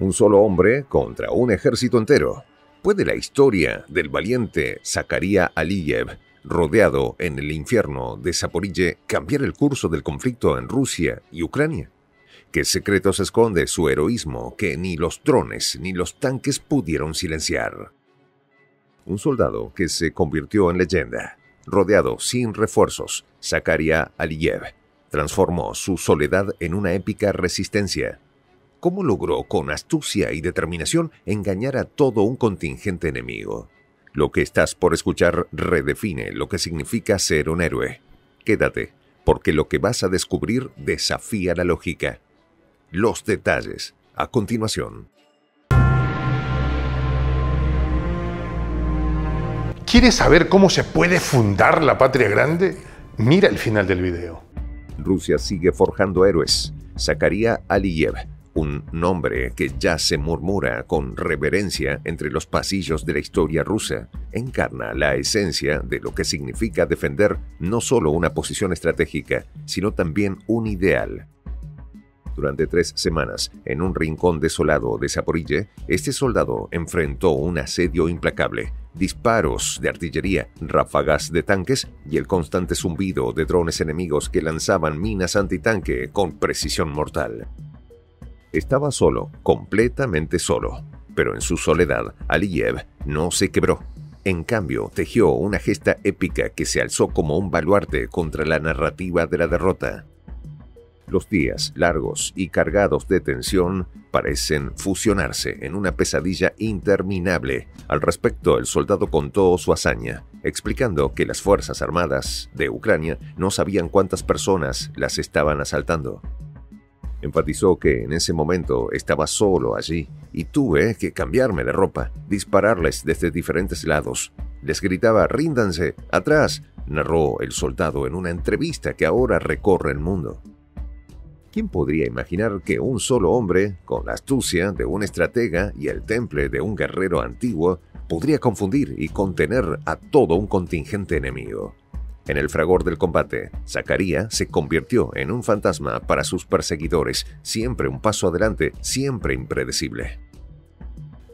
Un solo hombre contra un ejército entero. ¿Puede la historia del valiente Zakaria Aliyev, rodeado en el infierno de Zaporille, cambiar el curso del conflicto en Rusia y Ucrania? ¿Qué secretos esconde su heroísmo que ni los drones ni los tanques pudieron silenciar? Un soldado que se convirtió en leyenda, rodeado sin refuerzos, Zakaria Aliyev, transformó su soledad en una épica resistencia cómo logró con astucia y determinación engañar a todo un contingente enemigo. Lo que estás por escuchar redefine lo que significa ser un héroe. Quédate, porque lo que vas a descubrir desafía la lógica. Los detalles, a continuación. ¿Quieres saber cómo se puede fundar la patria grande? Mira el final del video. Rusia sigue forjando héroes. Zakaria Aliyev un nombre que ya se murmura con reverencia entre los pasillos de la historia rusa, encarna la esencia de lo que significa defender no solo una posición estratégica, sino también un ideal. Durante tres semanas, en un rincón desolado de Zaporille, este soldado enfrentó un asedio implacable, disparos de artillería, ráfagas de tanques y el constante zumbido de drones enemigos que lanzaban minas antitanque con precisión mortal. Estaba solo, completamente solo, pero en su soledad, Aliyev no se quebró. En cambio, tejió una gesta épica que se alzó como un baluarte contra la narrativa de la derrota. Los días largos y cargados de tensión parecen fusionarse en una pesadilla interminable. Al respecto, el soldado contó su hazaña, explicando que las Fuerzas Armadas de Ucrania no sabían cuántas personas las estaban asaltando. Enfatizó que en ese momento estaba solo allí y tuve que cambiarme de ropa, dispararles desde diferentes lados. Les gritaba, ríndanse, atrás, narró el soldado en una entrevista que ahora recorre el mundo. ¿Quién podría imaginar que un solo hombre, con la astucia de un estratega y el temple de un guerrero antiguo, podría confundir y contener a todo un contingente enemigo? En el fragor del combate, Zacarías se convirtió en un fantasma para sus perseguidores, siempre un paso adelante, siempre impredecible.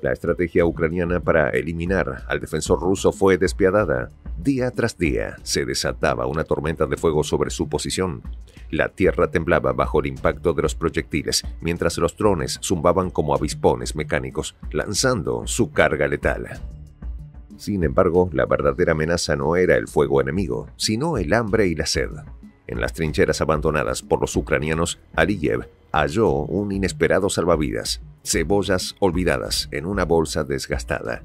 La estrategia ucraniana para eliminar al defensor ruso fue despiadada. Día tras día se desataba una tormenta de fuego sobre su posición. La tierra temblaba bajo el impacto de los proyectiles, mientras los drones zumbaban como avispones mecánicos, lanzando su carga letal. Sin embargo, la verdadera amenaza no era el fuego enemigo, sino el hambre y la sed. En las trincheras abandonadas por los ucranianos, Aliyev halló un inesperado salvavidas, cebollas olvidadas en una bolsa desgastada.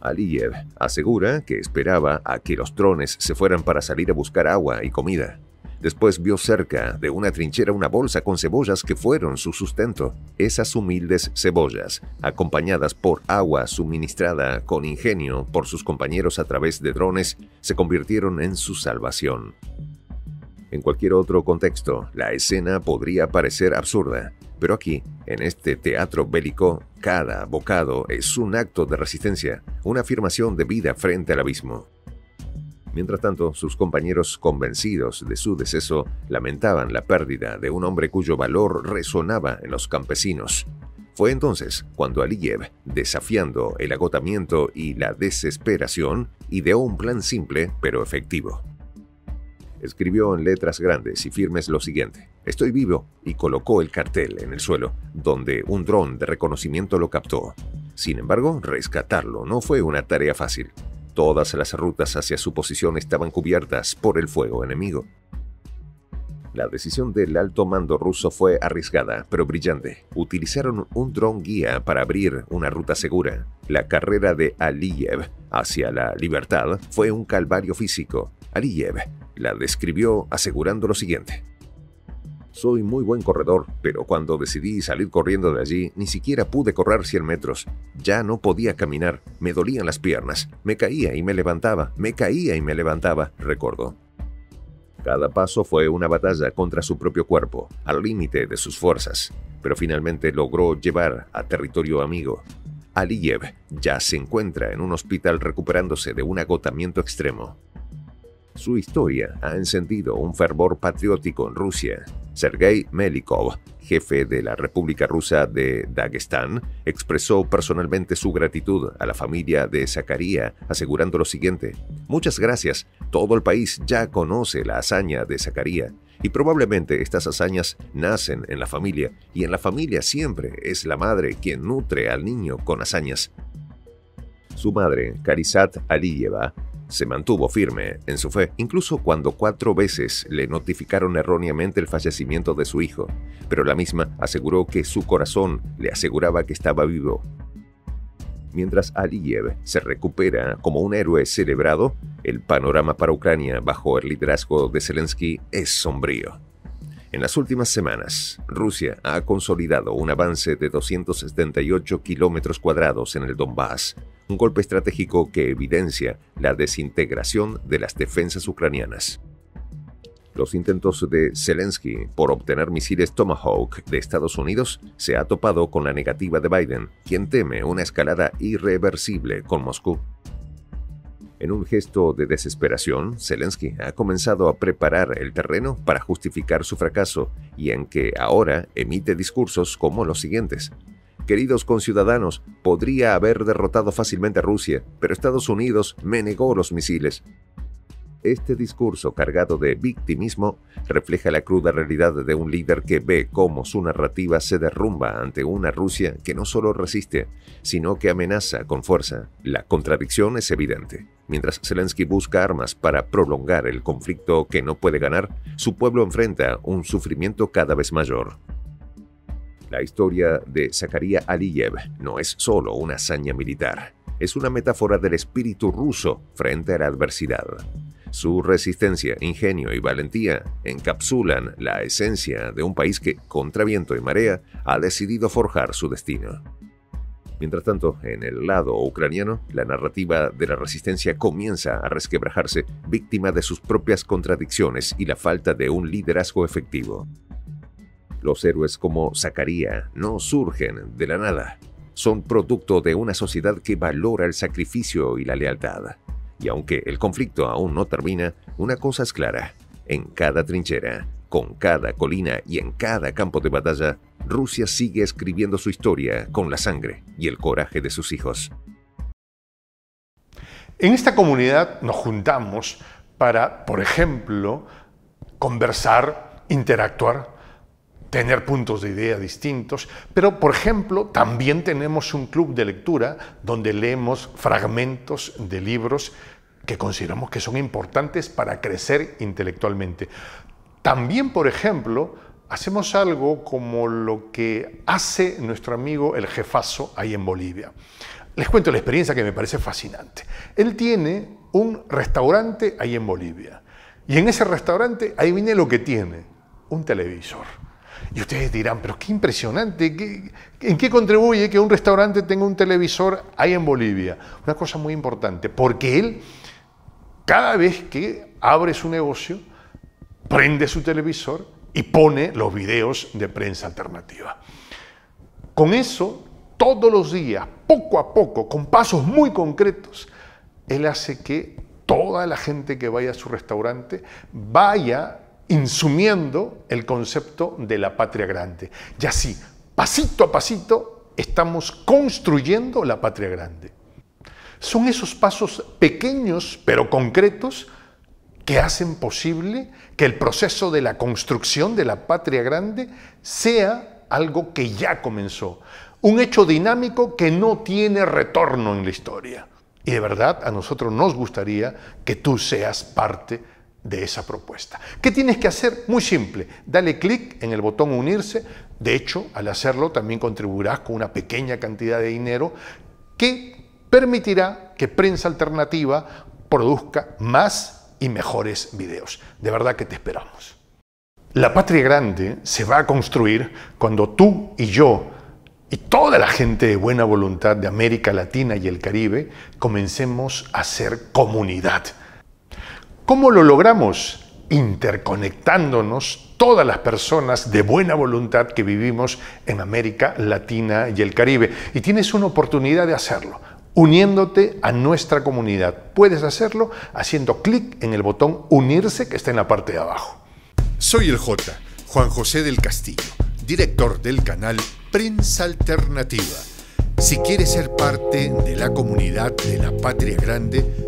Aliyev asegura que esperaba a que los drones se fueran para salir a buscar agua y comida. Después vio cerca de una trinchera una bolsa con cebollas que fueron su sustento. Esas humildes cebollas, acompañadas por agua suministrada con ingenio por sus compañeros a través de drones, se convirtieron en su salvación. En cualquier otro contexto, la escena podría parecer absurda, pero aquí, en este teatro bélico, cada bocado es un acto de resistencia, una afirmación de vida frente al abismo. Mientras tanto, sus compañeros convencidos de su deceso lamentaban la pérdida de un hombre cuyo valor resonaba en los campesinos. Fue entonces cuando Aliyev, desafiando el agotamiento y la desesperación, ideó un plan simple pero efectivo. Escribió en letras grandes y firmes lo siguiente, Estoy vivo, y colocó el cartel en el suelo, donde un dron de reconocimiento lo captó. Sin embargo, rescatarlo no fue una tarea fácil. Todas las rutas hacia su posición estaban cubiertas por el fuego enemigo. La decisión del alto mando ruso fue arriesgada, pero brillante. Utilizaron un dron guía para abrir una ruta segura. La carrera de Aliyev hacia la libertad fue un calvario físico. Aliyev la describió asegurando lo siguiente. Soy muy buen corredor, pero cuando decidí salir corriendo de allí, ni siquiera pude correr 100 metros. Ya no podía caminar, me dolían las piernas, me caía y me levantaba, me caía y me levantaba, recordó. Cada paso fue una batalla contra su propio cuerpo, al límite de sus fuerzas, pero finalmente logró llevar a territorio amigo. Aliyev ya se encuentra en un hospital recuperándose de un agotamiento extremo. Su historia ha encendido un fervor patriótico en Rusia Sergei Melikov, jefe de la República Rusa de Dagestán, expresó personalmente su gratitud a la familia de Zakaria, asegurando lo siguiente: Muchas gracias, todo el país ya conoce la hazaña de Zakaria. Y probablemente estas hazañas nacen en la familia, y en la familia siempre es la madre quien nutre al niño con hazañas. Su madre, Karisat Aliyeva, se mantuvo firme en su fe, incluso cuando cuatro veces le notificaron erróneamente el fallecimiento de su hijo, pero la misma aseguró que su corazón le aseguraba que estaba vivo. Mientras Aliyev se recupera como un héroe celebrado, el panorama para Ucrania bajo el liderazgo de Zelensky es sombrío. En las últimas semanas, Rusia ha consolidado un avance de 278 kilómetros cuadrados en el Donbass, un golpe estratégico que evidencia la desintegración de las defensas ucranianas. Los intentos de Zelensky por obtener misiles Tomahawk de Estados Unidos se ha topado con la negativa de Biden, quien teme una escalada irreversible con Moscú. En un gesto de desesperación, Zelensky ha comenzado a preparar el terreno para justificar su fracaso y en que ahora emite discursos como los siguientes. Queridos conciudadanos, podría haber derrotado fácilmente a Rusia, pero Estados Unidos me negó los misiles. Este discurso cargado de victimismo refleja la cruda realidad de un líder que ve cómo su narrativa se derrumba ante una Rusia que no solo resiste, sino que amenaza con fuerza. La contradicción es evidente. Mientras Zelensky busca armas para prolongar el conflicto que no puede ganar, su pueblo enfrenta un sufrimiento cada vez mayor. La historia de Zakaria Aliyev no es solo una hazaña militar, es una metáfora del espíritu ruso frente a la adversidad. Su resistencia, ingenio y valentía encapsulan la esencia de un país que, contra viento y marea, ha decidido forjar su destino. Mientras tanto, en el lado ucraniano, la narrativa de la resistencia comienza a resquebrajarse, víctima de sus propias contradicciones y la falta de un liderazgo efectivo. Los héroes como Zacarías no surgen de la nada, son producto de una sociedad que valora el sacrificio y la lealtad. Y aunque el conflicto aún no termina, una cosa es clara. En cada trinchera, con cada colina y en cada campo de batalla, Rusia sigue escribiendo su historia con la sangre y el coraje de sus hijos. En esta comunidad nos juntamos para, por ejemplo, conversar, interactuar, tener puntos de idea distintos, pero por ejemplo también tenemos un club de lectura donde leemos fragmentos de libros que consideramos que son importantes para crecer intelectualmente. También, por ejemplo, hacemos algo como lo que hace nuestro amigo el jefazo ahí en Bolivia. Les cuento la experiencia que me parece fascinante. Él tiene un restaurante ahí en Bolivia. Y en ese restaurante, ahí viene lo que tiene, un televisor. Y ustedes dirán, pero qué impresionante, ¿en qué contribuye que un restaurante tenga un televisor ahí en Bolivia? Una cosa muy importante, porque él, cada vez que abre su negocio, prende su televisor y pone los videos de prensa alternativa. Con eso, todos los días, poco a poco, con pasos muy concretos, él hace que toda la gente que vaya a su restaurante vaya insumiendo el concepto de la patria grande. Y así, pasito a pasito, estamos construyendo la patria grande. Son esos pasos pequeños pero concretos que hacen posible que el proceso de la construcción de la patria grande sea algo que ya comenzó, un hecho dinámico que no tiene retorno en la historia. Y de verdad a nosotros nos gustaría que tú seas parte de esa propuesta. ¿Qué tienes que hacer? Muy simple, dale clic en el botón unirse. De hecho, al hacerlo también contribuirás con una pequeña cantidad de dinero que permitirá que Prensa Alternativa produzca más y mejores videos. De verdad que te esperamos. La patria grande se va a construir cuando tú y yo y toda la gente de buena voluntad de América Latina y el Caribe comencemos a ser comunidad ¿Cómo lo logramos? Interconectándonos todas las personas de buena voluntad que vivimos en América Latina y el Caribe. Y tienes una oportunidad de hacerlo, uniéndote a nuestra comunidad. Puedes hacerlo haciendo clic en el botón unirse que está en la parte de abajo. Soy el J Juan José del Castillo, director del canal Prensa Alternativa. Si quieres ser parte de la comunidad de la Patria Grande,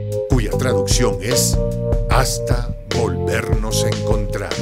traducción es hasta volvernos a encontrar.